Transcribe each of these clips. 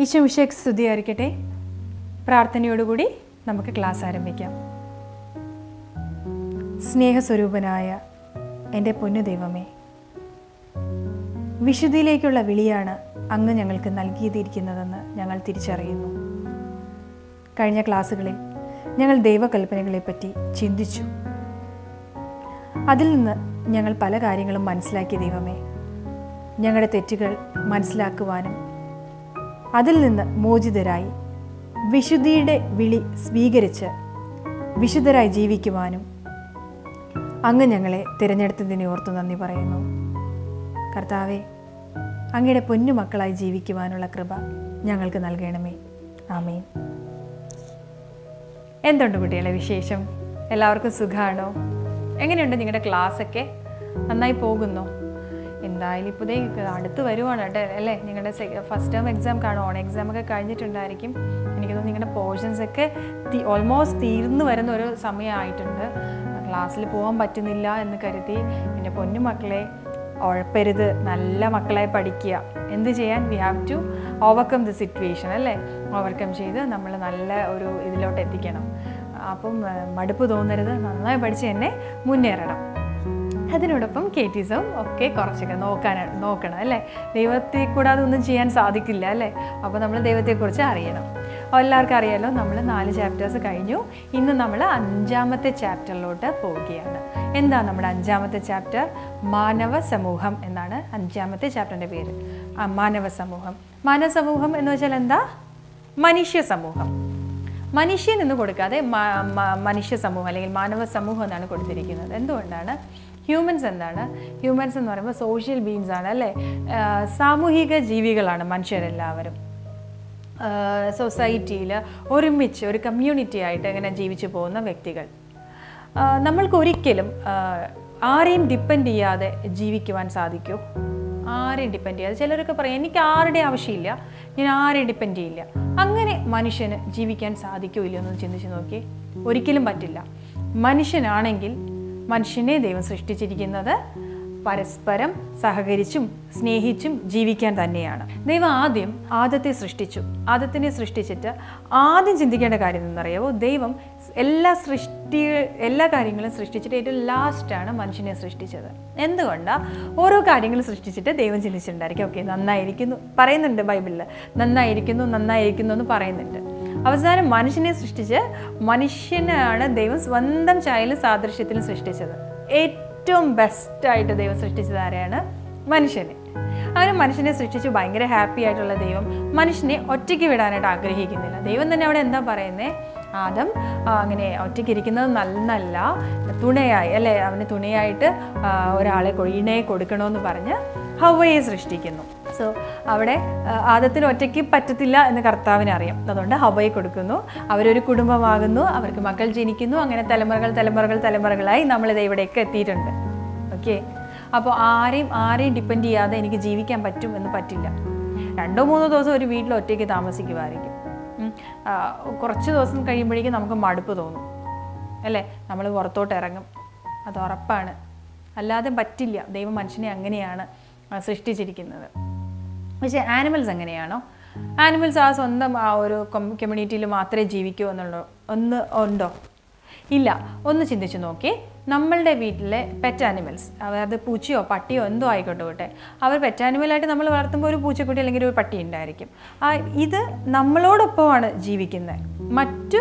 ഈശോമിഷേക്ക് സ്തുതിയായിരിക്കട്ടെ. പ്രാർത്ഥനയോടുകൂടി നമുക്ക് ക്ലാസ് ആരംഭിക്കാം. സ്നേഹസ്വരൂപനായ എന്റെ പൊന്നു ദൈവമേ വിശുദ്ധിയിലേക്കുള്ള വിളിയാണ് അങ്ങ് ഞങ്ങൾക്ക് നൽകിയിരിക്കുന്നതെന്ന് ഞങ്ങൾ തിരിച്ചറിയുന്നു. കഴിഞ്ഞ ക്ലാസ്സുകളിൽ ഞങ്ങൾ ദൈവകൽപ്പനകളെപ്പറ്റി ചിന്തിച്ചു. അതിൽ നിന്ന് ഞങ്ങൾ പല കാര്യങ്ങളും മനസ്സിലാക്കിയ ദൈവമേ ഞങ്ങളുടെ തെറ്റുകൾ മനസ്സിലാക്കുവാനും അതിൽ നിന്ന് മോചിതരായി. വിശുദ്ധിയുടെ വിളി സ്വീകരിച്ച് വിശുദ്ധരായി ജീവിക്കുവാനും അങ്ങ് ഞങ്ങളെ തിരഞ്ഞെടുത്തതിനെ ഓർത്ത് നന്ദി പറയുന്നു. കർത്താവെ അങ്ങയുടെ പൊന്നുമക്കളായി ജീവിക്കുവാനുള്ള കൃപ ഞങ്ങൾക്ക് നൽകണമേ. ആമേൻ. എന്തുണ്ട് കുട്ടികളെ വിശേഷം? എല്ലാവർക്കും സുഖമാണോ എങ്ങനെയുണ്ട് നിങ്ങളുടെ ക്ലാസ്സൊക്കെ? നന്നായി പോകുന്നു? എന്തായാലും ഇപ്പോൾ അടുത്ത് വരുവാണ് കേട്ടോ അല്ലേ? നിങ്ങളുടെ ഫസ്റ്റ് ടേം എക്സാം കാണും ഓൺ എക്സാം ഒക്കെ കഴിഞ്ഞിട്ടുണ്ടായിരിക്കും. എനിക്ക് തോന്നുന്നു നിങ്ങളുടെ പോർഷൻസ് ഒക്കെ ഓൾമോസ്റ്റ് തീർന്നു വരുന്ന ഒരു സമയമായിട്ടുണ്ട്. ക്ലാസ്സിൽ പോകാൻ പറ്റുന്നില്ല എന്ന് കരുതി എന്റെ പൊന്നു മക്കളെ ഉഴപ്പരുത് നല്ല മക്കളെ പഠിക്കുക. എന്ത് ചെയ്യാൻ? We have to overcome the situation അല്ലേ? ഓവർകം ചെയ്ത് നമ്മൾ നല്ല ഒരു ഇതിലോട്ട് എത്തിക്കണം. അപ്പം മടുപ്പ് തോന്നരുത്. നന്നായി പഠിച്ച് തന്നെ മുന്നേറണം. അതിനോടൊപ്പം കേറ്റിസം ഒക്കെ കുറച്ചൊക്കെ നോക്കാൻ നോക്കണം അല്ലേ? ദൈവത്തെ കൂടാതെ ഒന്നും ചെയ്യാൻ സാധിക്കില്ല അല്ലേ? അപ്പോൾ നമ്മൾ ദൈവത്തെക്കുറിച്ച് അറിയണം. എല്ലാവർക്കും അറിയാലോ നമ്മൾ നാല് ചാപ്റ്റേഴ്സ് കഴിഞ്ഞു. ഇന്ന് നമ്മൾ അഞ്ചാമത്തെ ചാപ്റ്ററിലോട്ട് പോവുകയാണ്. എന്താ നമ്മുടെ അഞ്ചാമത്തെ ചാപ്റ്റർ മാനവ സമൂഹം എന്നാണ് അഞ്ചാമത്തെ ചാപ്റ്ററിന്റെ പേര്. ആ മാനവ സമൂഹം. മാനവ സമൂഹം എന്ന് വെച്ചാൽ എന്താ? മനുഷ്യ സമൂഹം. മനുഷ്യൻ എന്ന് കൊടുക്കാതെ മനുഷ്യ സമൂഹം അല്ലെങ്കിൽ മാനവ സമൂഹം എന്നാണ് കൊടുത്തിരിക്കുന്നത്. എന്തുകൊണ്ടാണ്? ഹ്യൂമൻസ് എന്താണ്? ഹ്യൂമൻസ് എന്ന് പറയുമ്പോൾ സോഷ്യൽ ബീങ്സ് ആണ് അല്ലേ? സാമൂഹിക ജീവികളാണ് മനുഷ്യരെല്ലാവരും. സൊസൈറ്റിയിൽ ഒരുമിച്ച് ഒരു കമ്മ്യൂണിറ്റി ആയിട്ട് ഇങ്ങനെ ജീവിച്ചു പോകുന്ന വ്യക്തികൾ. നമ്മൾക്കൊരിക്കലും ആരെയും ഡിപ്പെൻഡ് ചെയ്യാതെ ജീവിക്കുവാൻ സാധിക്കൂ. ആരെയും ഡിപ്പെൻഡ് ചെയ്യാതെ. ചിലരൊക്കെ പറയും എനിക്ക് ആരുടെ ആവശ്യമില്ല? ഞാൻ ആരെയും ഡിപ്പെൻഡ് ചെയ്യില്ല. അങ്ങനെ മനുഷ്യന് ജീവിക്കാൻ സാധിക്കില്ല എന്ന് ചിന്തിച്ച് നോക്കി. ഒരിക്കലും പറ്റില്ല. മനുഷ്യനാണെങ്കിൽ മനുഷ്യനെ ദൈവം സൃഷ്ടിച്ചിരിക്കുന്നത് പരസ്പരം സഹകരിച്ചും സ്നേഹിച്ചും ജീവിക്കാൻ തന്നെയാണ്. ദൈവം ആദ്യം ആദത്തെ സൃഷ്ടിച്ചു. ആദത്തിനെ സൃഷ്ടിച്ചിട്ട് ആദ്യം ചിന്തിക്കേണ്ട കാര്യം എന്നറിയാവോ ദൈവം എല്ലാ സൃഷ്ടി എല്ലാ കാര്യങ്ങളും സൃഷ്ടിച്ചിട്ട് ഏറ്റവും ലാസ്റ്റാണ് മനുഷ്യനെ സൃഷ്ടിച്ചത്. എന്തുകൊണ്ടാണ് ഓരോ കാര്യങ്ങൾ സൃഷ്ടിച്ചിട്ട് ദൈവം ചിന്തിച്ചിട്ടുണ്ടായിരിക്കും. ഓക്കെ നന്നായിരിക്കുന്നു. പറയുന്നുണ്ട് ബൈബിളിൽ നന്നായിരിക്കുന്നു നന്നായിരിക്കുന്നു എന്ന് പറയുന്നുണ്ട്. അവസാനം മനുഷ്യനെ സൃഷ്ടിച്ച് മനുഷ്യനാണ് ദൈവം സ്വന്തം ചായലും സാദൃശ്യത്തിലും സൃഷ്ടിച്ചത്. ഏറ്റവും ബെസ്റ്റായിട്ട് ദൈവം സൃഷ്ടിച്ചത് ആരെയാണ്? മനുഷ്യനെ. അങ്ങനെ മനുഷ്യനെ സൃഷ്ടിച്ച് ഭയങ്കര ഹാപ്പി ആയിട്ടുള്ള ദൈവം മനുഷ്യനെ ഒറ്റയ്ക്ക് വിടാനായിട്ട് ആഗ്രഹിക്കുന്നില്ല. ദൈവം തന്നെ അവിടെ എന്താ പറയുന്നത് ആദം അങ്ങനെ ഒറ്റയ്ക്ക് ഇരിക്കുന്നത് നല്ലല്ല തുണയായി അല്ലേ? അവന് തുണയായിട്ട് ഒരാളെ കൊഴിനെ കൊടുക്കണമെന്ന് പറഞ്ഞ് ഹവയെ സൃഷ്ടിക്കുന്നു. സോ അവിടെ ആദത്തിന് ഒറ്റയ്ക്ക് പറ്റത്തില്ല എന്ന് കർത്താവിനെ അറിയാം. അതുകൊണ്ട് ഹവയെ കൊടുക്കുന്നു. അവരൊരു കുടുംബമാകുന്നു അവർക്ക് മക്കൾ ജനിക്കുന്നു അങ്ങനെ തലമുറകൾ തലമുറകൾ തലമുറകളായി നമ്മളിത് ഇവിടെയൊക്കെ എത്തിയിട്ടുണ്ട്. ഓക്കെ അപ്പോൾ ആരെയും ആരെയും ഡിപ്പെൻഡ് ചെയ്യാതെ എനിക്ക് ജീവിക്കാൻ പറ്റും എന്ന് പറ്റില്ല. രണ്ടോ മൂന്നോ ദിവസം ഒരു വീട്ടിൽ ഒറ്റയ്ക്ക് താമസിക്കുമായിരിക്കും. കുറച്ച് ദിവസം കഴിയുമ്പോഴേക്കും നമുക്ക് മടുപ്പ് തോന്നും. അല്ലേ? നമ്മൾ പുറത്തോട്ട് ഇറങ്ങും. അത് ഉറപ്പാണ്. അല്ലാതെ പറ്റില്ല. ദൈവം മനുഷ്യനെ അങ്ങനെയാണ് സൃഷ്ടിച്ചിരിക്കുന്നത്. പക്ഷേ ആനിമൽസ് എങ്ങനെയാണോ? ആനിമൽസ് ആ സ്വന്തം ആ ഒരു കമ്മ്യൂണിറ്റിയിൽ മാത്രമേ ജീവിക്കൂ എന്നുള്ളൂ ഒന്ന് ഉണ്ടോ? ഇല്ല. ഒന്ന് ചിന്തിച്ച് നോക്കി. നമ്മളുടെ വീട്ടിലെ പെറ്റ് ആനിമൽസ് അതായത് പൂച്ചയോ പട്ടിയോ എന്തോ ആയിക്കോട്ടെ പോട്ടെ. അവർ പെറ്റ് ആനിമലായിട്ട് നമ്മൾ വളർത്തുമ്പോൾ ഒരു പൂച്ചക്കുട്ടി അല്ലെങ്കിൽ ഒരു പട്ടി ഉണ്ടായിരിക്കും. ഇത് നമ്മളോടൊപ്പമാണ് ജീവിക്കുന്നത് മറ്റു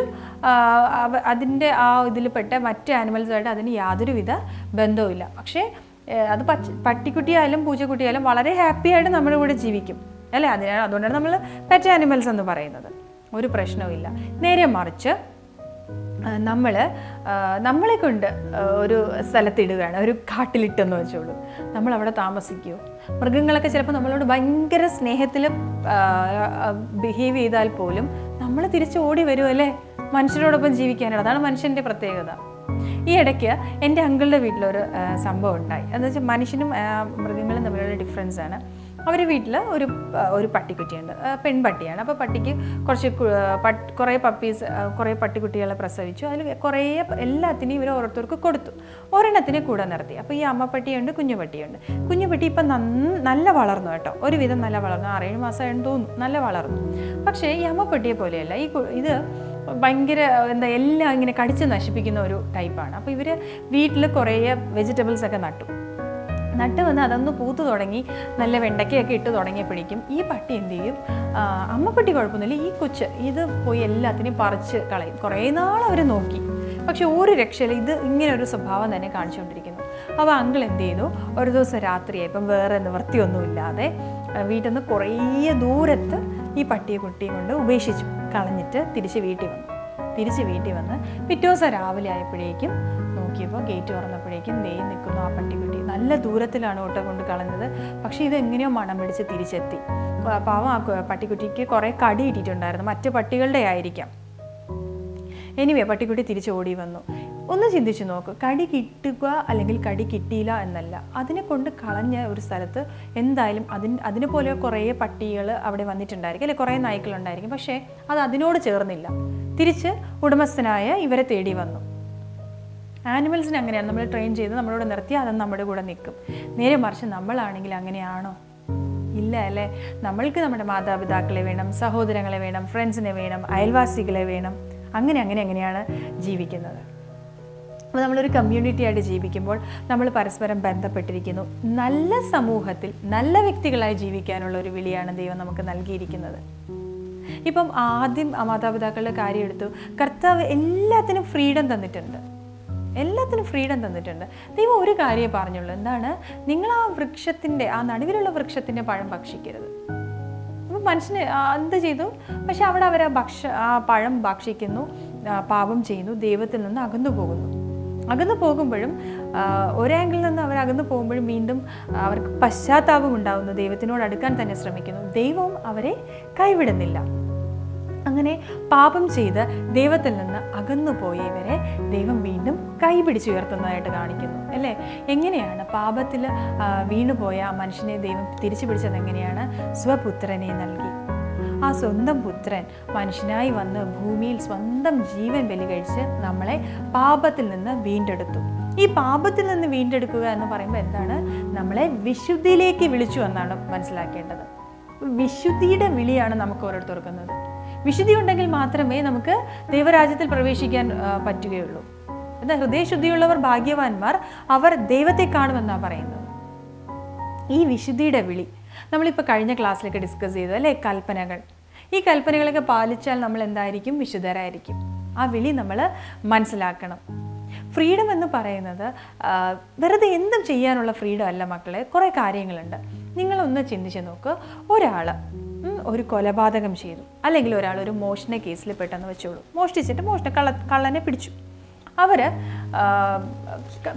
അതിന്റെ ആ ഇതിൽപ്പെട്ട മറ്റ് ആനിമൽസുമായിട്ട് അതിന് യാതൊരുവിധ ബന്ധവുമില്ല. പക്ഷേ അത് പട്ടിക്കുട്ടിയായാലും പൂച്ചക്കുട്ടിയായാലും വളരെ ഹാപ്പി ആയിട്ട് നമ്മുടെ കൂടെ ജീവിക്കും. അല്ലേ? അതിനാണ് അതുകൊണ്ടാണ് നമ്മൾ പെറ്റ് ആനിമൽസ് എന്ന് പറയുന്നത്. ഒരു പ്രശ്നവുമില്ല നേരെ മറിച്ച് നമ്മൾ നമ്മളെ കൊണ്ട് ഒരു സ്ഥലത്തിടുകയാണ്. ഒരു കാട്ടിലിട്ടെന്ന് വെച്ചോളൂ. നമ്മൾ അവിടെ താമസിക്കുമോ മൃഗങ്ങളൊക്കെ ചിലപ്പോൾ നമ്മളോട് ഭയങ്കര സ്നേഹത്തിൽ ബിഹേവ് ചെയ്താൽ പോലും നമ്മൾ തിരിച്ച് ഓടി വരും അല്ലേ? മനുഷ്യരോടൊപ്പം ജീവിക്കാനാണ്. അതാണ് മനുഷ്യന്റെ പ്രത്യേകത. ഈ ഇടയ്ക്ക് എന്റെ അങ്കിളുടെ വീട്ടിലൊരു സംഭവം ഉണ്ടായി. എന്ന് വെച്ചാൽ മനുഷ്യനും മൃഗങ്ങളും തമ്മിലുള്ള ഡിഫറൻസ് ആണ്. അവരുടെ വീട്ടിൽ ഒരു ഒരു പട്ടിക്കുട്ടിയുണ്ട്. പെൺപട്ടിയാണ്. അപ്പോൾ പട്ടിക്ക് കുറച്ച് കുറേ പപ്പീസ് കുറേ പട്ടിക്കുട്ടികളെ പ്രസവിച്ചു. അതിൽ കുറേ എല്ലാത്തിനെയും ഇവർ ഓരോരുത്തർക്ക് കൊടുത്തു. ഒരെണ്ണത്തിനെ കൂടെ നിർത്തി. അപ്പോൾ ഈ അമ്മ അമ്മപ്പട്ടിയുണ്ട് കുഞ്ഞുപട്ടിയുണ്ട് കുഞ്ഞുപട്ടി ഇപ്പം നന്ന നല്ല വളർന്നു കേട്ടോ. ഒരുവിധം നല്ല വളർന്നു. ആറേഴ് മാസമായെന്ന് തോന്നുന്നു. നല്ല വളർന്നു. പക്ഷേ ഈ അമ്മ പട്ടിയെ പോലെയല്ല. ഈ ഇത് ഭയങ്കര എന്താ എല്ലാം ഇങ്ങനെ കടിച്ച് നശിപ്പിക്കുന്ന ഒരു ടൈപ്പാണ്. അപ്പോൾ ഇവർ വീട്ടിൽ കുറേ വെജിറ്റബിൾസ് ഒക്കെ നട്ടു. നട്ട് വന്ന് അതൊന്ന് പൂത്തു തുടങ്ങി നല്ല വെണ്ടയ്ക്കയൊക്കെ ഇട്ട് തുടങ്ങിയപ്പോഴേക്കും ഈ പട്ടി എന്ത് ചെയ്യും? അമ്മപ്പട്ടി കുഴപ്പമൊന്നുമില്ല. ഈ കൊച്ച് ഇത് പോയി എല്ലാത്തിനെയും പറിച്ച് കളയും. കുറേ നാൾ അവർ നോക്കി. പക്ഷെ ഒരു രക്ഷയില്ല. ഇത് ഇങ്ങനെ ഒരു സ്വഭാവം തന്നെ കാണിച്ചുകൊണ്ടിരിക്കുന്നു. അപ്പോൾ അങ്കിൾ എന്ത് ചെയ്തു? ഒരു ദിവസം രാത്രിയായി. ഇപ്പം വേറെ നിവൃത്തിയൊന്നുമില്ലാതെ വീട്ടിൽ നിന്ന് കുറേ ദൂരത്ത് ഈ പട്ടിയെ കുട്ടിയും കൊണ്ട് ഉപേക്ഷിച്ചു. കളഞ്ഞിട്ട് തിരിച്ച് വീട്ടിൽ വന്നു. തിരിച്ച് വീട്ടിൽ വന്ന് പിറ്റേ ദിവസം രാവിലെ ആയപ്പോഴേക്കും നോക്കിയപ്പോൾ ഗേറ്റ് തുറന്നപ്പോഴേക്കും ദേ നിൽക്കുന്നു ആ പട്ടിക്കുട്ടി. നല്ല ദൂരത്തിലാണ് ഓട്ടോ കൊണ്ട് കളഞ്ഞത്. പക്ഷേ ഇത് എങ്ങനെയോ മണം പിടിച്ച് തിരിച്ചെത്തി. പാവം ആ പട്ടിക്കുട്ടിക്ക് കുറേ കടി ഇട്ടിട്ടുണ്ടായിരുന്നു മറ്റ് പട്ടികളുടെ ആയിരിക്കാം. എനിവേ പട്ടിക്കുട്ടി തിരിച്ച് ഓടി വന്നു. ഒന്ന് ചിന്തിച്ചു നോക്ക്. കടി കിട്ടുക അല്ലെങ്കിൽ കടി കിട്ടിയില്ല എന്നല്ല. അതിനെ കൊണ്ട് കളഞ്ഞ ഒരു സ്ഥലത്ത് എന്തായാലും അതിന് അതിനെ പോലെ കുറേ പട്ടികൾ അവിടെ വന്നിട്ടുണ്ടായിരിക്കും. അല്ലെങ്കിൽ കുറേ നായ്ക്കളുണ്ടായിരിക്കും. പക്ഷേ അത് അതിനോട് ചേർന്നില്ല. തിരിച്ച് ഉടമസ്ഥനായ ഇവരെ തേടി വന്നു. ആനിമൽസിന് അങ്ങനെയാണ് നമ്മൾ ട്രെയിൻ ചെയ്ത് നമ്മളോട് നിർത്തി അത് നമ്മുടെ കൂടെ നിൽക്കും. നേരെ മറിച്ച് നമ്മളാണെങ്കിൽ അങ്ങനെയാണോ? ഇല്ല അല്ലേ? നമ്മൾക്ക് നമ്മുടെ മാതാപിതാക്കളെ വേണം സഹോദരങ്ങളെ വേണം ഫ്രണ്ട്സിനെ വേണം അയൽവാസികളെ വേണം. അങ്ങനെ അങ്ങനെ അങ്ങനെയാണ് ജീവിക്കുന്നത്. അപ്പോൾ നമ്മളൊരു കമ്മ്യൂണിറ്റി ആയിട്ട് ജീവിക്കുമ്പോൾ നമ്മൾ പരസ്പരം ബന്ധപ്പെട്ടിരിക്കുന്നു. നല്ല സമൂഹത്തിൽ നല്ല വ്യക്തികളായി ജീവിക്കാനുള്ള ഒരു വിളിയാണ് ദൈവം നമുക്ക് നൽകിയിരിക്കുന്നത്. ഇപ്പം ആദ്യം മാതാപിതാക്കളുടെ കാര്യം എടുത്തു. കർത്താവ് എല്ലാത്തിനും ഫ്രീഡം തന്നിട്ടുണ്ട്. എല്ലാത്തിനും ഫ്രീഡം തന്നിട്ടുണ്ട്. ദൈവം ഒരു കാര്യമേ പറഞ്ഞുള്ളൂ. എന്താണ്? നിങ്ങൾ ആ വൃക്ഷത്തിന്റെ ആ നടുവിലുള്ള വൃക്ഷത്തിന്റെ പഴം ഭക്ഷിക്കരുത്. അപ്പം മനുഷ്യന് എന്ത് ചെയ്തു? പക്ഷെ അവിടെ അവർ ആ ഭക്ഷ ആ പഴം ഭക്ഷിക്കുന്നു പാപം ചെയ്യുന്നു ദൈവത്തിൽ നിന്ന് അകന്നു പോകുന്നു അകന്നു പോകുമ്പോഴും ഒരാംഗിളിൽ നിന്ന് അവർ അകന്നു പോകുമ്പോഴും വീണ്ടും അവർക്ക് പശ്ചാത്താപം ഉണ്ടാകുന്നു ദൈവത്തിനോട് അടുക്കാൻ തന്നെ ശ്രമിക്കുന്നു. ദൈവവും അവരെ കൈവിടുന്നില്ല. അങ്ങനെ പാപം ചെയ്ത് ദൈവത്തിൽ നിന്ന് അകന്നു പോയവരെ ദൈവം വീണ്ടും കൈപിടിച്ചുയർത്തുന്നതായിട്ട് കാണിക്കുന്നു. അല്ലേ? എങ്ങനെയാണ് പാപത്തിൽ വീണുപോയ ആ മനുഷ്യനെ ദൈവം തിരിച്ചു പിടിച്ചത് എങ്ങനെയാണ് സ്വപുത്രനെ നൽകി. ആ സ്വന്തം പുത്രൻ മനുഷ്യനായി വന്ന് ഭൂമിയിൽ സ്വന്തം ജീവൻ ബലി കഴിച്ച് നമ്മളെ പാപത്തിൽ നിന്ന് വീണ്ടെടുത്തു. ഈ പാപത്തിൽ നിന്ന് വീണ്ടെടുക്കുക എന്ന് പറയുമ്പോൾ എന്താണ്? നമ്മളെ വിശുദ്ധിയിലേക്ക് വിളിച്ചു എന്നാണ് മനസ്സിലാക്കേണ്ടത്. വിശുദ്ധിയുടെ വിളിയാണ് നമുക്ക് ഓരോരുത്തർക്കുന്നത് വിശുദ്ധി ഉണ്ടെങ്കിൽ മാത്രമേ നമുക്ക് ദൈവരാജ്യത്തിൽ പ്രവേശിക്കാൻ പറ്റുകയുള്ളൂ. എന്നാൽ ഹൃദയശുദ്ധിയുള്ളവർ ഭാഗ്യവാന്മാർ അവർ ദൈവത്തെ കാണുമെന്നാണ് പറയുന്നത്. ഈ വിശുദ്ധിയുടെ വിളി നമ്മളിപ്പോൾ കഴിഞ്ഞ ക്ലാസ്സിലൊക്കെ ഡിസ്കസ് ചെയ്തു അല്ലേ? കൽപ്പനകൾ. ഈ കൽപ്പനകളൊക്കെ പാലിച്ചാൽ നമ്മൾ എന്തായിരിക്കും? വിശുദ്ധരായിരിക്കും. ആ വിളി നമ്മൾ മനസ്സിലാക്കണം. ഫ്രീഡം എന്ന് പറയുന്നത് വെറുതെ എന്തും ചെയ്യാനുള്ള ഫ്രീഡം അല്ല മക്കളെ. കുറേ കാര്യങ്ങളുണ്ട്. നിങ്ങളൊന്ന് ചിന്തിച്ച് നോക്ക്. ഒരാൾ ഒരു കൊലപാതകം ചെയ്തു. അല്ലെങ്കിൽ ഒരാൾ ഒരു മോഷണ കേസിൽ പെട്ടെന്ന് വെച്ചോളൂ. മോഷ്ടിച്ചിട്ട് മോഷണ കള്ള കള്ളനെ പിടിച്ചു. അവർ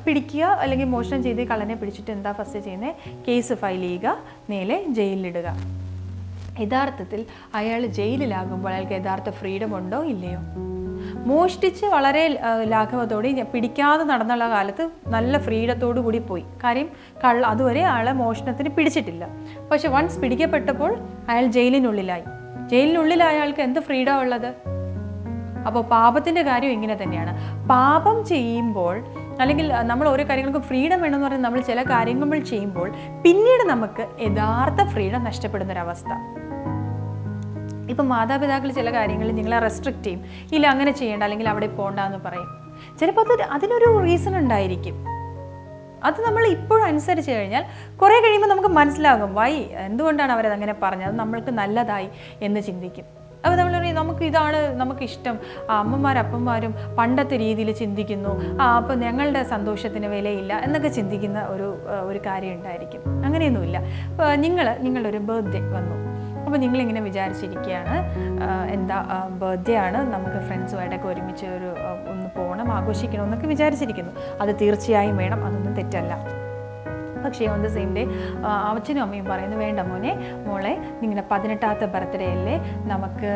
പിടിക്കുക അല്ലെങ്കിൽ മോഷണം ചെയ്ത് കള്ളനെ പിടിച്ചിട്ട് എന്താ ഫസ്റ്റ് ചെയ്യുന്നത് കേസ് ഫയൽ ചെയ്യുക നേരെ ജയിലിലിടുക. യഥാർത്ഥത്തിൽ അയാൾ ജയിലിലാകുമ്പോൾ അയാൾക്ക് യഥാർത്ഥ ഫ്രീഡം ഉണ്ടോ ഇല്ലയോ? മോഷ്ടിച്ച് വളരെ ലാഘവത്തോടെ പിടിക്കാതെ നടന്നുള്ള കാലത്ത് നല്ല ഫ്രീഡത്തോടു കൂടി പോയി. കാര്യം കള്ള അതുവരെ അയാളെ മോഷണത്തിന് പിടിച്ചിട്ടില്ല. പക്ഷെ വൺസ് പിടിക്കപ്പെട്ടപ്പോൾ അയാൾ ജയിലിനുള്ളിലായി. ജയിലിനുള്ളിൽ അയാൾക്ക് എന്ത് ഫ്രീഡം ഉള്ളത്? അപ്പോൾ പാപത്തിന്റെ കാര്യം ഇങ്ങനെ തന്നെയാണ്. പാപം ചെയ്യുമ്പോൾ അല്ലെങ്കിൽ നമ്മൾ ഓരോ കാര്യങ്ങൾക്കും ഫ്രീഡം വേണമെന്ന് പറഞ്ഞാൽ നമ്മൾ ചില കാര്യങ്ങൾ ചെയ്യുമ്പോൾ പിന്നീട് നമുക്ക് യഥാർത്ഥ ഫ്രീഡം നഷ്ടപ്പെടുന്നൊരവസ്ഥ. ഇപ്പം മാതാപിതാക്കൾ ചില കാര്യങ്ങളിൽ നിങ്ങളെ റെസ്ട്രിക്റ്റ് ചെയ്യും. ഇല്ല അങ്ങനെ ചെയ്യേണ്ട അല്ലെങ്കിൽ അവിടെ പോകണ്ട എന്ന് പറയും. ചിലപ്പോൾ അത് അതിനൊരു റീസൺ ഉണ്ടായിരിക്കും. അത് നമ്മൾ ഇപ്പോഴും അനുസരിച്ച് കഴിഞ്ഞാൽ കുറേ കഴിയുമ്പോൾ നമുക്ക് മനസ്സിലാകും വൈ എന്തുകൊണ്ടാണ് അവരത് അങ്ങനെ പറഞ്ഞത്? അത് നമ്മൾക്ക് നല്ലതായി എന്ന് ചിന്തിക്കും. അപ്പോൾ നമ്മൾ പറയും നമുക്ക് ഇതാണ് നമുക്ക് ഇഷ്ടം ആ അമ്മമാരും അപ്പന്മാരും പണ്ടത്തെ രീതിയിൽ ചിന്തിക്കുന്നു. ആ അപ്പോൾ ഞങ്ങളുടെ സന്തോഷത്തിന് വിലയില്ല എന്നൊക്കെ ചിന്തിക്കുന്ന ഒരു ഒരു കാര്യം ഉണ്ടായിരിക്കും. അങ്ങനെയൊന്നുമില്ല. അപ്പോൾ നിങ്ങൾ നിങ്ങളുടെ ഒരു ബർത്ത്ഡേ വന്നു. അപ്പോൾ നിങ്ങളിങ്ങനെ വിചാരിച്ചിരിക്കുകയാണ് എന്താ ബർത്ത്ഡേ ആണ് നമുക്ക് ഫ്രണ്ട്സുമായിട്ടൊക്കെ ഒരുമിച്ച് ഒരു ഒന്ന് പോകണം ആഘോഷിക്കണം എന്നൊക്കെ വിചാരിച്ചിരിക്കുന്നു. അത് തീർച്ചയായും വേണം അതൊന്നും തെറ്റല്ല. പക്ഷേ ഓൺ ദ സെയിം ഡേ അച്ഛനും അമ്മയും പറയുന്നു വേണ്ട മോനെ മോളെ നിങ്ങളുടെ പതിനെട്ടാമത്തെ ബർത്ത്ഡേ അല്ലേ? നമുക്ക്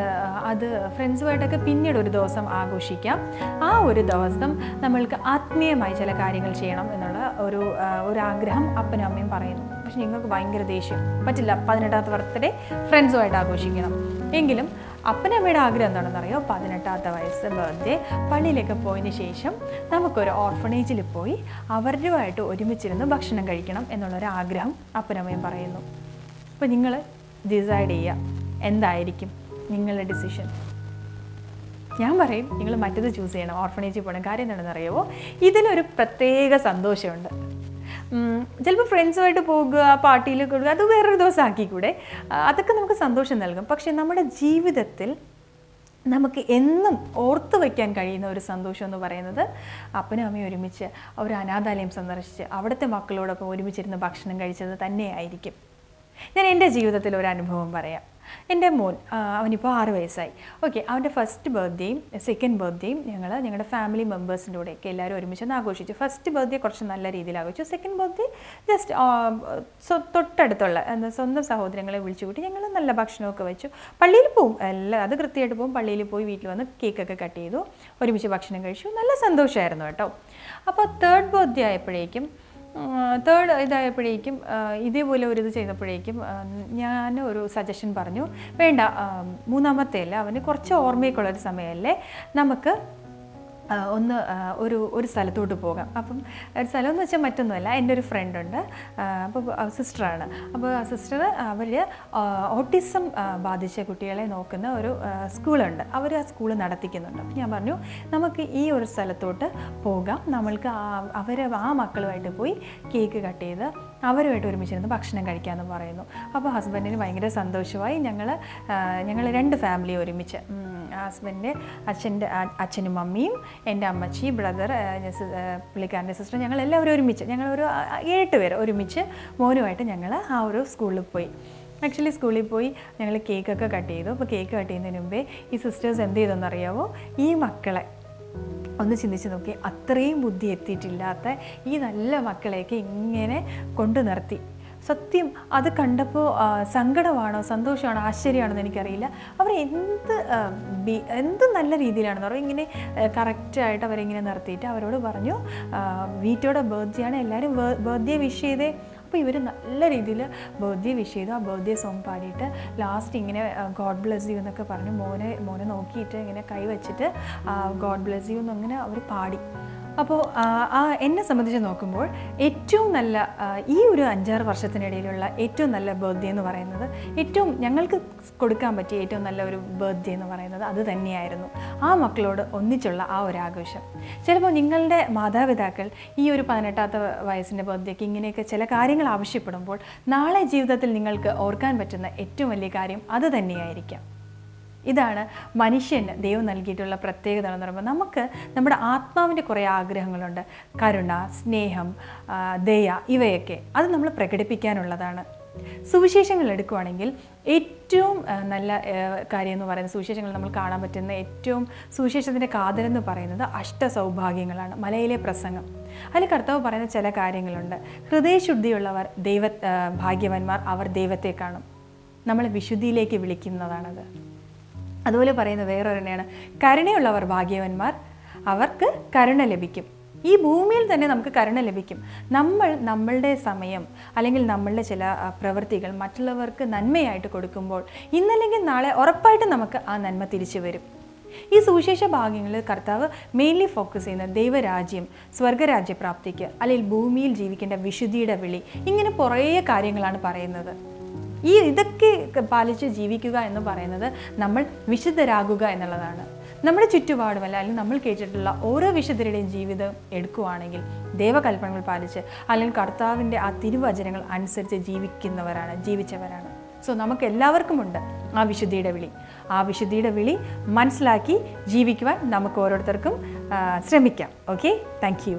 അത് ഫ്രണ്ട്സുമായിട്ടൊക്കെ പിന്നീട് ഒരു ദിവസം ആഘോഷിക്കാം. ആ ഒരു ദിവസം നമ്മൾക്ക് ആത്മീയമായി ചില കാര്യങ്ങൾ ചെയ്യണം എന്നുള്ള ഒരു ഒരു ആഗ്രഹം അപ്പനും അമ്മയും പറയുന്നു. പക്ഷെ നിങ്ങൾക്ക് ഭയങ്കര ദേഷ്യം. പറ്റില്ല പതിനെട്ടാമത്തെ ബർത്ത്ഡേ ഫ്രണ്ട്സുമായിട്ട് ആഘോഷിക്കണം. എങ്കിലും അപ്പനമ്മയുടെ ആഗ്രഹം എന്താണെന്ന് അറിയോ പതിനെട്ടാമത്തെ വയസ്സ് ബർത്ത്ഡേ പള്ളിയിലൊക്കെ പോയതിന് ശേഷം നമുക്കൊരു ഓർഫണേജിൽ പോയി അവരുമായിട്ട് ഒരുമിച്ചിരുന്ന് ഭക്ഷണം കഴിക്കണം എന്നുള്ളൊരു ആഗ്രഹം അപ്പനമ്മയും പറയുന്നു. അപ്പോൾ നിങ്ങൾ ഡിസൈഡ് ചെയ്യുക. എന്തായിരിക്കും നിങ്ങളുടെ ഡിസിഷൻ ഞാൻ പറയും നിങ്ങൾ മറ്റത് ചൂസ് ചെയ്യണം. ഓർഫണേജിൽ പോകണം. കാര്യം എന്താണെന്ന് അറിയുമോ ഇതിലൊരു പ്രത്യേക സന്തോഷമുണ്ട്. ചിലപ്പോൾ ഫ്രണ്ട്സുമായിട്ട് പോകുക പാർട്ടിയിൽ കൊടുക്കുക അത് വേറൊരു ദിവസം ആക്കിക്കൂടെ അതൊക്കെ നമുക്ക് സന്തോഷം നൽകും. പക്ഷേ നമ്മുടെ ജീവിതത്തിൽ നമുക്ക് എന്നും ഓർത്ത് വയ്ക്കാൻ കഴിയുന്ന ഒരു സന്തോഷം എന്ന് പറയുന്നത് അപ്പനും അമ്മയും ഒരുമിച്ച് ഒരു അനാഥാലയം സന്ദർശിച്ച് അവിടുത്തെ മക്കളോടൊപ്പം ഒരുമിച്ചിരുന്ന് ഭക്ഷണം കഴിച്ചത് തന്നെയായിരിക്കും. ഞാൻ എന്റെ ജീവിതത്തിൽ ഒരു അനുഭവം പറയാം. എന്റെ മോൻ അവനിപ്പോൾ ആറ് വയസ്സായി. ഓക്കെ അവന്റെ ഫസ്റ്റ് ബർത്ത്ഡേയും സെക്കൻഡ് ബർത്ത്ഡേയും ഞങ്ങൾ ഞങ്ങളുടെ ഫാമിലി മെമ്പേഴ്സിന്റെ കൂടെയൊക്കെ എല്ലാവരും ഒരുമിച്ച് ഒന്ന് ആഘോഷിച്ചു. ഫസ്റ്റ് ബർത്ത്ഡേ കുറച്ച് നല്ല രീതിയിൽ ആഘോഷിച്ചു. സെക്കൻഡ് ബർത്ത്ഡേ ജസ്റ്റ് തൊട്ടടുത്തുള്ള സ്വന്തം സഹോദരങ്ങളെ വിളിച്ചു കൂട്ടി ഞങ്ങൾ നല്ല ഭക്ഷണമൊക്കെ വെച്ചു. പള്ളിയിൽ പോവും. എല്ലാം അത് കൃത്യമായിട്ട് പോവും. പള്ളിയിൽ പോയി വീട്ടിൽ വന്ന് കേക്കൊക്കെ കട്ട് ചെയ്തു. ഒരുമിച്ച് ഭക്ഷണം കഴിച്ചു. നല്ല സന്തോഷമായിരുന്നു കേട്ടോ. അപ്പോൾ തേർഡ് ബർത്ത്ഡേ ആയപ്പോഴേക്കും തേർഡ് ഇതായപ്പോഴേക്കും ഇതേപോലെ ഒരു ഇത് ചെയ്തപ്പോഴേക്കും ഞാൻ ഒരു സജഷൻ പറഞ്ഞു. വേണ്ട മൂന്നാമത്തെ അല്ല അവന് കുറച്ച് ഓർമ്മയൊക്കെ ഒരു സമയമല്ലേ നമുക്ക് ഒന്ന് ഒരു ഒരു സ്ഥലത്തോട്ട് പോകാം. അപ്പം ഒരു സ്ഥലം എന്ന് വെച്ചാൽ മറ്റൊന്നുമല്ല എന്റെ ഒരു ഫ്രണ്ടുണ്ട് അപ്പോൾ സിസ്റ്ററാണ് അപ്പോൾ ആ സിസ്റ്റർ അവർ ഓട്ടിസം ബാധിച്ച കുട്ടികളെ നോക്കുന്ന ഒരു സ്കൂളുണ്ട് അവർ ആ സ്കൂൾ നടത്തിക്കുന്നുണ്ട്. അപ്പം ഞാൻ പറഞ്ഞു നമുക്ക് ഈ ഒരു സ്ഥലത്തോട്ട് പോകാം. നമ്മൾക്ക് അവർ ആ മക്കളുമായിട്ട് പോയി കേക്ക് കട്ട് ചെയ്ത് അവരുമായിട്ട് ഒരുമിച്ചിരുന്ന് ഭക്ഷണം കഴിക്കാമെന്ന് പറയുന്നു. അപ്പോൾ ഹസ്ബൻഡിന് ഭയങ്കര സന്തോഷമായി. ഞങ്ങൾ ഞങ്ങൾ രണ്ട് ഫാമിലി ഒരുമിച്ച് ഹസ്ബൻഡിന്റെ അച്ഛന്റെ അച്ഛനും മമ്മിയും എന്റെ അമ്മച്ചി ബ്രദർ പുള്ളിക്കാരന്റെ സിസ്റ്റർ ഞങ്ങൾ എല്ലാവരും ഒരുമിച്ച് ഞങ്ങൾ ഒരു ഏഴെട്ട് പേര് ഒരുമിച്ച് മോനുമായിട്ട് ഞങ്ങൾ ആ ഒരു സ്കൂളിൽ പോയി. ആക്ച്വലി സ്കൂളിൽ പോയി ഞങ്ങൾ കേക്കൊക്കെ കട്ട് ചെയ്തു. അപ്പോൾ കേക്ക് കട്ട് ചെയ്യുന്നതിന് മുമ്പേ ഈ സിസ്റ്റേഴ്സ് എന്ത് ചെയ്തെന്ന് അറിയാവോ ഈ മക്കളെ ഒന്ന് ചിന്തിച്ച് നോക്കി അത്രയും ബുദ്ധി എത്തിയിട്ടില്ലാത്ത ഈ നല്ല മക്കളെയൊക്കെ ഇങ്ങനെ കൊണ്ടു നിർത്തി. സത്യം അത് കണ്ടപ്പോൾ സങ്കടമാണോ സന്തോഷമാണോ ആശ്ചര്യമാണോ എന്ന് എനിക്കറിയില്ല. അവർ എന്ത് എന്ത് നല്ല രീതിയിലാണെന്ന് പറയും ഇങ്ങനെ കറക്റ്റായിട്ട് അവരിങ്ങനെ നിർത്തിയിട്ട് അവരോട് പറഞ്ഞു വീറ്റോടെ ബർത്ത്ഡേ ആണ് എല്ലാവരും ബർത്ത്ഡേ വിഷ് ചെയ്തേ. അപ്പോൾ ഇവർ നല്ല രീതിയിൽ ബർത്ത്ഡേ വിഷ് ചെയ്തു. ആ ബർത്ത്ഡേ സോങ് പാടിയിട്ട് ലാസ്റ്റ് ഇങ്ങനെ ഗോഡ് ബ്ലെസ് യു എന്നൊക്കെ പറഞ്ഞ്. മോനെ മോനെ നോക്കിയിട്ട് ഇങ്ങനെ കൈ വെച്ചിട്ട് ഗോഡ് ബ്ലെസ് യു എന്നങ്ങനെ അവർ പാടി. അപ്പോൾ ആ എന്നെ സംബന്ധിച്ച് നോക്കുമ്പോൾ ഏറ്റവും നല്ല ഈ ഒരു അഞ്ചാറ് വർഷത്തിനിടയിലുള്ള ഏറ്റവും നല്ല ബർത്ത്ഡേ എന്ന് പറയുന്നത് ഏറ്റവും ഞങ്ങൾക്ക് കൊടുക്കാൻ പറ്റിയ ഏറ്റവും നല്ല ഒരു ബർത്ത്ഡേ എന്ന് പറയുന്നത് അത് തന്നെയായിരുന്നു. ആ മക്കളോട് ഒന്നിച്ചുള്ള ആ ഒരു ആഘോഷം. ചിലപ്പോൾ നിങ്ങളുടെ മാതാപിതാക്കൾ ഈ ഒരു പതിനെട്ടാമത്തെ വയസ്സിന്റെ ബർത്ത്ഡേക്ക് ഇങ്ങനെയൊക്കെ ചില കാര്യങ്ങൾ ആവശ്യപ്പെടുമ്പോൾ നാളെ ജീവിതത്തിൽ നിങ്ങൾക്ക് ഓർക്കാൻ പറ്റുന്ന ഏറ്റവും വലിയ കാര്യം അത് തന്നെയായിരിക്കാം. ഇതാണ് മനുഷ്യന് ദൈവം നൽകിയിട്ടുള്ള പ്രത്യേകത എന്ന് പറയുമ്പോൾ നമുക്ക് നമ്മുടെ ആത്മാവിന്റെ കുറേ ആഗ്രഹങ്ങളുണ്ട്. കരുണ സ്നേഹം ദയ ഇവയൊക്കെ അത് നമ്മൾ പ്രകടിപ്പിക്കാനുള്ളതാണ്. സുവിശേഷങ്ങൾ എടുക്കുവാണെങ്കിൽ ഏറ്റവും നല്ല കാര്യം എന്ന് പറയുന്നത് സുവിശേഷങ്ങൾ നമ്മൾ കാണാൻ പറ്റുന്ന ഏറ്റവും സുവിശേഷത്തിന്റെ കാതലെന്ന് പറയുന്നത് അഷ്ടസൗഭാഗ്യങ്ങളാണ് മലയിലെ പ്രസംഗം. അതിൽ കർത്താവ് പറയുന്ന ചില കാര്യങ്ങളുണ്ട്. ഹൃദയശുദ്ധിയുള്ളവർ ദൈവ ഭാഗ്യവാന്മാർ അവർ ദൈവത്തെ കാണും. നമ്മളെ വിശുദ്ധിയിലേക്ക് വിളിക്കുന്നതാണത്. അതുപോലെ പറയുന്ന വേറൊരെണ്ണയാണ്. കരുണയുള്ളവർ ഭാഗ്യവന്മാർ അവർക്ക് കരുണ ലഭിക്കും. ഈ ഭൂമിയിൽ തന്നെ നമുക്ക് കരുണ ലഭിക്കും. നമ്മൾ നമ്മളുടെ സമയം അല്ലെങ്കിൽ നമ്മളുടെ ചില പ്രവൃത്തികൾ മറ്റുള്ളവർക്ക് നന്മയായിട്ട് കൊടുക്കുമ്പോൾ ഇന്നല്ലെങ്കിൽ നാളെ ഉറപ്പായിട്ട് നമുക്ക് ആ നന്മ തിരിച്ചു വരും. ഈ സുവിശേഷ ഭാഗ്യങ്ങളിൽ കർത്താവ് മെയിൻലി ഫോക്കസ് ചെയ്യുന്ന ദൈവരാജ്യം സ്വർഗരാജ്യപ്രാപ്തിക്ക് അല്ലെങ്കിൽ ഭൂമിയിൽ ജീവിക്കേണ്ട വിശുദ്ധിയുടെ വിളി ഇങ്ങനെ കുറേ കാര്യങ്ങളാണ് പറയുന്നത്. ഈ ഇതൊക്കെ പാലിച്ച് ജീവിക്കുക എന്ന് പറയുന്നത് നമ്മൾ വിശുദ്ധരാകുക എന്നുള്ളതാണ്. നമ്മുടെ ചുറ്റുപാടുമല്ല അല്ലെങ്കിൽ നമ്മൾ കേട്ടിട്ടുള്ള ഓരോ വിശുദ്ധരുടെയും ജീവിതം എടുക്കുവാണെങ്കിൽ ദൈവകൽപ്പനകൾ പാലിച്ച് അല്ലെങ്കിൽ കർത്താവിന്റെ ആ തിരുവചനങ്ങൾ അനുസരിച്ച് ജീവിക്കുന്നവരാണ് ജീവിച്ചവരാണ്. സോ നമുക്ക് എല്ലാവർക്കുമുണ്ട് ആ വിശുദ്ധിയുടെ വിളി. ആ വിശുദ്ധിയുടെ വിളി മനസ്സിലാക്കി ജീവിക്കുവാൻ നമുക്ക് ഓരോരുത്തർക്കും ശ്രമിക്കാം. Okay thank